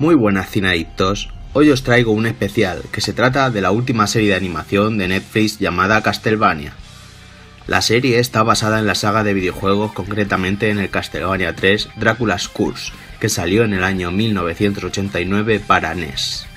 Muy buenas cineadictos, hoy os traigo un especial que se trata de la última serie de animación de Netflix llamada Castlevania. La serie está basada en la saga de videojuegos, concretamente en el Castlevania 3 Dracula's Curse, que salió en el año 1989 para NES.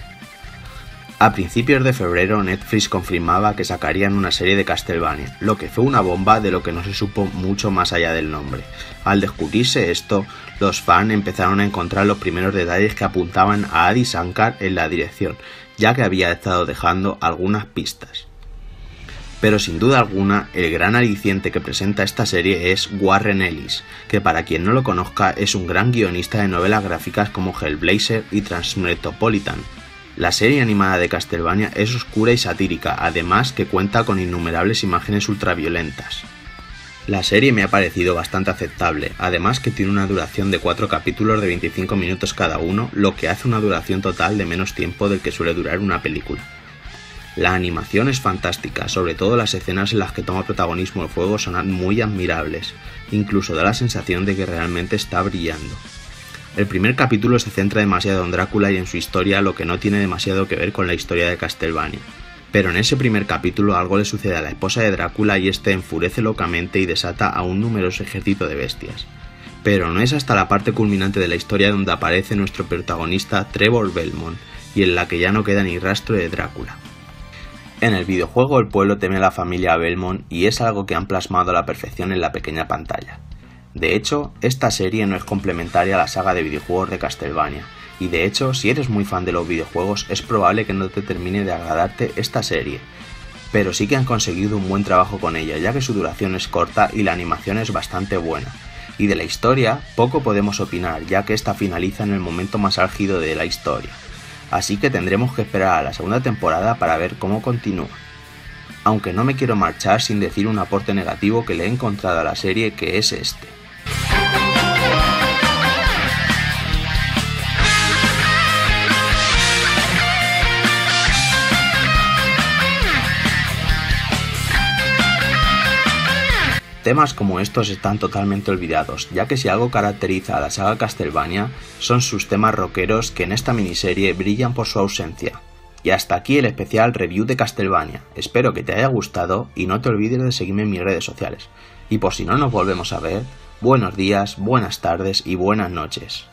A principios de febrero Netflix confirmaba que sacarían una serie de Castlevania, lo que fue una bomba de lo que no se supo mucho más allá del nombre. Al descubrirse esto, los fans empezaron a encontrar los primeros detalles que apuntaban a Adi Shankar en la dirección, ya que había estado dejando algunas pistas. Pero sin duda alguna, el gran aliciente que presenta esta serie es Warren Ellis, que para quien no lo conozca es un gran guionista de novelas gráficas como Hellblazer y Transmetropolitan, la serie animada de Castlevania es oscura y satírica, además que cuenta con innumerables imágenes ultraviolentas. La serie me ha parecido bastante aceptable, además que tiene una duración de 4 capítulos de 25 minutos cada uno, lo que hace una duración total de menos tiempo del que suele durar una película. La animación es fantástica, sobre todo las escenas en las que toma protagonismo el fuego son muy admirables, incluso da la sensación de que realmente está brillando. El primer capítulo se centra demasiado en Drácula y en su historia, lo que no tiene demasiado que ver con la historia de Castlevania. Pero en ese primer capítulo algo le sucede a la esposa de Drácula y este enfurece locamente y desata a un numeroso ejército de bestias. Pero no es hasta la parte culminante de la historia donde aparece nuestro protagonista Trevor Belmont, y en la que ya no queda ni rastro de Drácula. En el videojuego el pueblo teme a la familia Belmont y es algo que han plasmado a la perfección en la pequeña pantalla. De hecho, esta serie no es complementaria a la saga de videojuegos de Castlevania, y de hecho, si eres muy fan de los videojuegos, es probable que no te termine de agradarte esta serie. Pero sí que han conseguido un buen trabajo con ella, ya que su duración es corta y la animación es bastante buena. Y de la historia, poco podemos opinar, ya que esta finaliza en el momento más álgido de la historia. Así que tendremos que esperar a la segunda temporada para ver cómo continúa. Aunque no me quiero marchar sin decir un aporte negativo que le he encontrado a la serie, que es este. Temas como estos están totalmente olvidados, ya que si algo caracteriza a la saga Castlevania son sus temas rockeros que en esta miniserie brillan por su ausencia. Y hasta aquí el especial review de Castlevania. Espero que te haya gustado y no te olvides de seguirme en mis redes sociales. Y por si no nos volvemos a ver, buenos días, buenas tardes y buenas noches.